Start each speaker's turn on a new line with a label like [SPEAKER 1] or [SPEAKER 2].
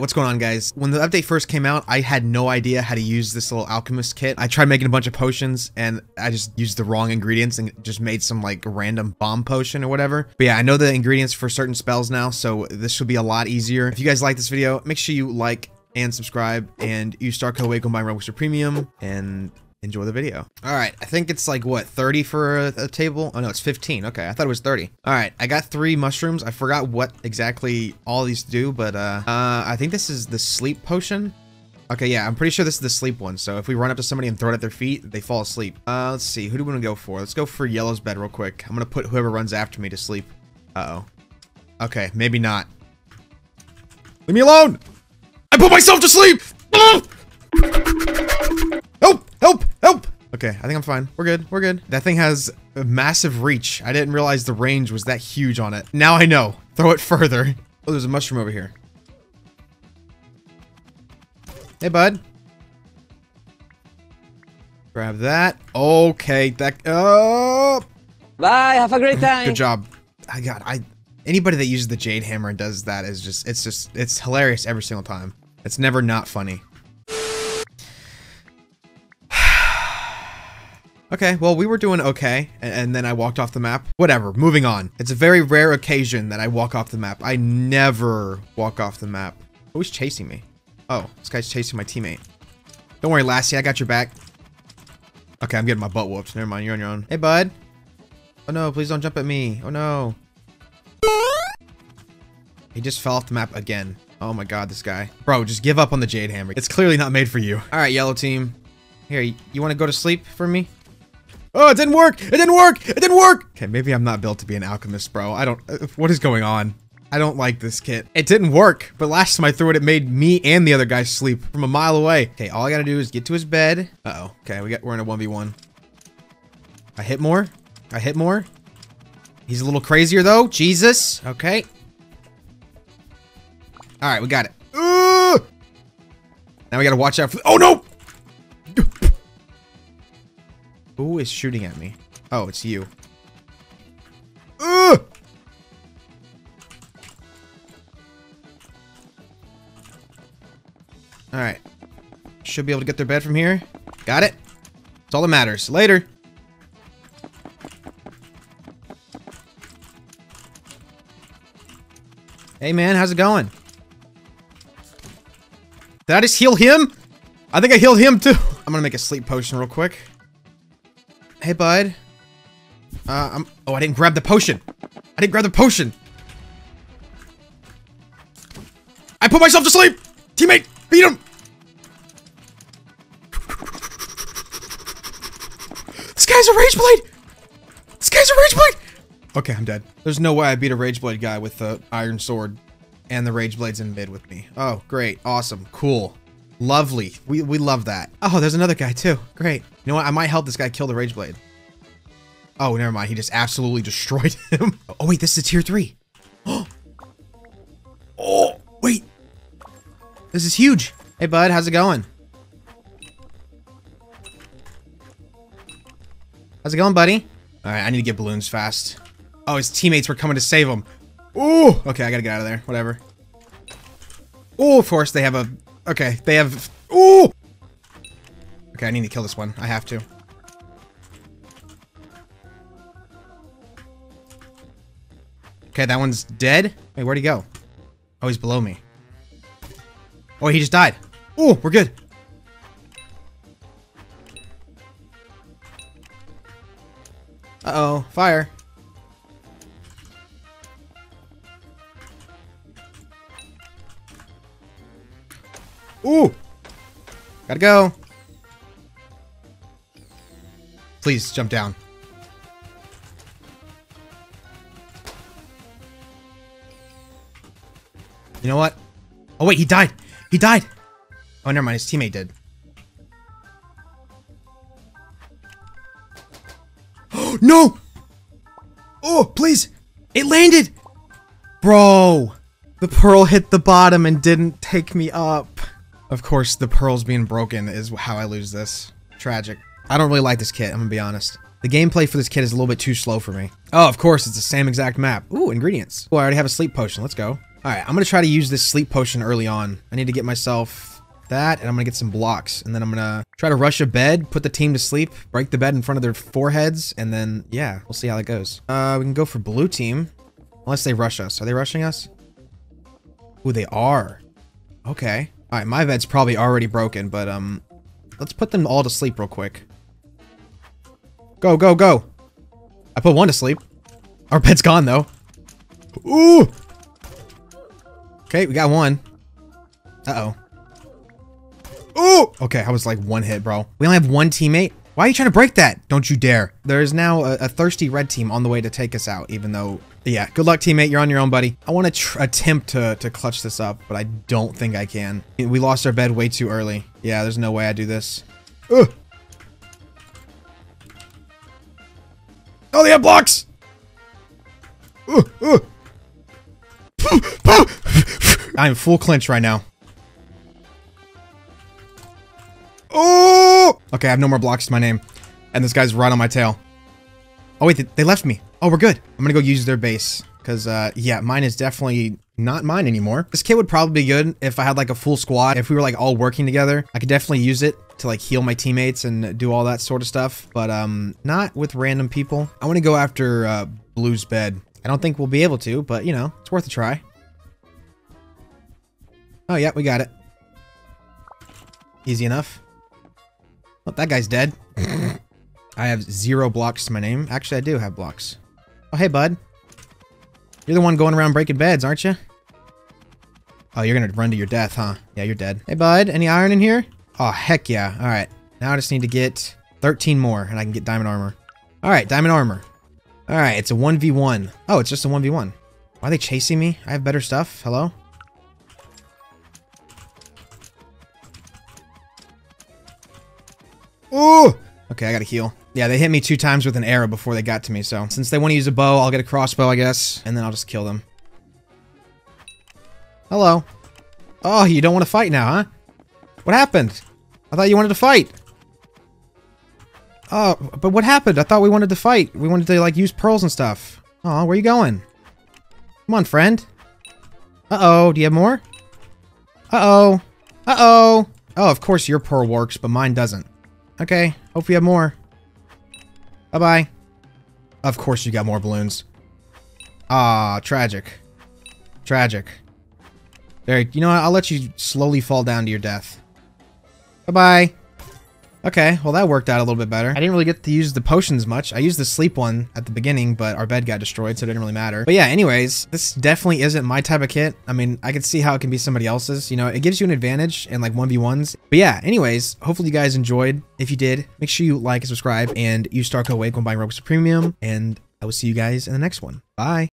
[SPEAKER 1] What's going on guys? When the update first came out, I had no idea how to use this little alchemist kit. I tried making a bunch of potions and I just used the wrong ingredients and just made some like random bomb potion or whatever. But yeah, I know the ingredients for certain spells now, so this should be a lot easier. If you guys like this video, make sure you like and subscribe and use star code WAIKE by Roblox Premium and enjoy the video. All right, I think it's like what 30 for a, a, table. Oh no, it's 15. Okay, I thought it was 30. All right, I got three mushrooms. I forgot what exactly all these do, but uh, uh, I think this is the sleep potion. Okay, yeah, I'm pretty sure this is the sleep one. So if we run up to somebody and throw it at their feet, they fall asleep. Uh, let's see, who do we want to go for? Let's go for yellow's bed real quick. I'm gonna put whoever runs after me to sleep. Uh oh. Okay, maybe not. Leave me alone! I put myself to sleep! Help! Help! Okay, I think I'm fine. We're good. We're good. That thing has a massive reach. I didn't realize the range was that huge on it. Now I know. Throw it further. Oh, there's a mushroom over here. Hey, bud. Grab that. Okay, that. Oh.
[SPEAKER 2] Bye. Have a great time.
[SPEAKER 1] Good job. I got. I. Anybody that uses the jade hammer and does that is just. It's just. It's hilarious every single time. It's never not funny. Okay, well, we were doing okay, and, then I walked off the map. Whatever, moving on. It's a very rare occasion that I walk off the map. I never walk off the map. Who's chasing me? Oh, this guy's chasing my teammate. Don't worry, Lassie, I got your back. Okay, I'm getting my butt whooped. Never mind, you're on your own. Hey, bud. Oh no, please don't jump at me. Oh no. He just fell off the map again. Oh my god, this guy. Bro, just give up on the Jade Hammer. It's clearly not made for you. Alright, yellow team. Here, you want to go to sleep for me? Oh, it didn't work! It didn't work! It didn't work! Okay, maybe I'm not built to be an alchemist, bro. I don't- uh, what is going on? I don't like this kit. It didn't work, but last time I threw it, it made me and the other guy sleep from a mile away. Okay, all I gotta do is get to his bed. Uh-oh. Okay, we got- we're in a 1v1. I hit more. I hit more. He's a little crazier, though. Jesus. Okay. Alright, we got it. Uh! Now we gotta watch out for- Oh, no! Who is shooting at me? Oh, it's you. Ugh! Alright. Should be able to get their bed from here. Got it. That's all that matters. Later. Hey man, how's it going? Did I just heal him? I think I healed him too. I'm gonna make a sleep potion real quick. Hey, bud. Uh, I'm- Oh, I didn't grab the potion. I didn't grab the potion. I put myself to sleep! Teammate, beat him! This guy's a Rage Blade! This guy's a Rage Blade! Okay, I'm dead. There's no way I beat a Rage Blade guy with the Iron Sword and the Rage Blades in mid with me. Oh, great. Awesome. Cool. Lovely. We, we love that. Oh, there's another guy too. Great. You know what? I might help this guy kill the Rage Blade. Oh, never mind. He just absolutely destroyed him. Oh, wait. This is a tier three. Oh, wait. This is huge. Hey, bud. How's it going? How's it going, buddy? All right. I need to get balloons fast. Oh, his teammates were coming to save him. Ooh. Okay. I got to get out of there. Whatever. Oh, of course. They have a Okay, they have... Ooh! Okay, I need to kill this one. I have to. Okay, that one's dead. Wait, where'd he go? Oh, he's below me. Oh, he just died. Oh, we're good. Uh-oh, fire. Ooh! Gotta go. Please, jump down. You know what? Oh wait, he died! He died! Oh, never mind, his teammate did. Oh, no! Oh, please! It landed! Bro! The pearl hit the bottom and didn't take me up. Of course, the pearls being broken is how I lose this. Tragic. I don't really like this kit, I'm gonna be honest. The gameplay for this kit is a little bit too slow for me. Oh, of course, it's the same exact map. Ooh, ingredients. Oh, I already have a sleep potion. Let's go. All right, I'm gonna try to use this sleep potion early on. I need to get myself that, and I'm gonna get some blocks, and then I'm gonna try to rush a bed, put the team to sleep, break the bed in front of their foreheads, and then yeah, we'll see how that goes. Uh, we can go for blue team, unless they rush us. Are they rushing us? Ooh, they are. Okay. All right, my bed's probably already broken, but um, let's put them all to sleep real quick. Go, go, go. I put one to sleep. Our bed's gone though. Ooh. Okay, we got one. Uh-oh. Ooh! Okay, I was like one hit, bro. We only have one teammate? Why are you trying to break that? Don't you dare. There is now a, a thirsty red team on the way to take us out, even though... Yeah, good luck, teammate. You're on your own, buddy. I want to attempt to, to clutch this up, but I don't think I can. We lost our bed way too early. Yeah, there's no way I do this. Ugh. Oh, they have blocks! I'm full clinch right now. Oh! Okay, I have no more blocks to my name. And this guy's right on my tail. Oh, wait, they, left me. Oh, we're good. I'm gonna go use their base. Because, uh, yeah, mine is definitely not mine anymore. This kit would probably be good if I had, like, a full squad. If we were, like, all working together, I could definitely use it to, like, heal my teammates and do all that sort of stuff. But, um, not with random people. I want to go after, uh, Blue's bed. I don't think we'll be able to, but, you know, it's worth a try. Oh, yeah, we got it. Easy enough. Oh, that guy's dead. I have zero blocks to my name. Actually, I do have blocks. Oh, hey, bud. You're the one going around breaking beds, aren't you? Oh, you're gonna run to your death, huh? Yeah, you're dead. Hey, bud. Any iron in here? Oh, heck yeah. All right. Now I just need to get 13 more, and I can get diamond armor. All right, diamond armor. All right, it's a 1v1. Oh, it's just a 1v1. Why are they chasing me? I have better stuff. Hello? Ooh! Okay, I gotta heal. Yeah, they hit me two times with an arrow before they got to me, so... Since they want to use a bow, I'll get a crossbow, I guess. And then I'll just kill them. Hello. Oh, you don't want to fight now, huh? What happened? I thought you wanted to fight. Oh, but what happened? I thought we wanted to fight. We wanted to, like, use pearls and stuff. Oh, where are you going? Come on, friend. Uh-oh, do you have more? Uh-oh. Uh-oh. Oh, of course your pearl works, but mine doesn't. Okay, hope we have more. Bye-bye. Of course you got more balloons. Ah, tragic. Tragic. There, you know what? I'll let you slowly fall down to your death. Bye-bye. Okay, well that worked out a little bit better. I didn't really get to use the potions much. I used the sleep one at the beginning, but our bed got destroyed, so it didn't really matter. But yeah, anyways, this definitely isn't my type of kit. I mean, I could see how it can be somebody else's. You know, it gives you an advantage in like 1v1s. But yeah, anyways, hopefully you guys enjoyed. If you did, make sure you like and subscribe and use Star Code WAIKE when buying Robux Premium. And I will see you guys in the next one. Bye.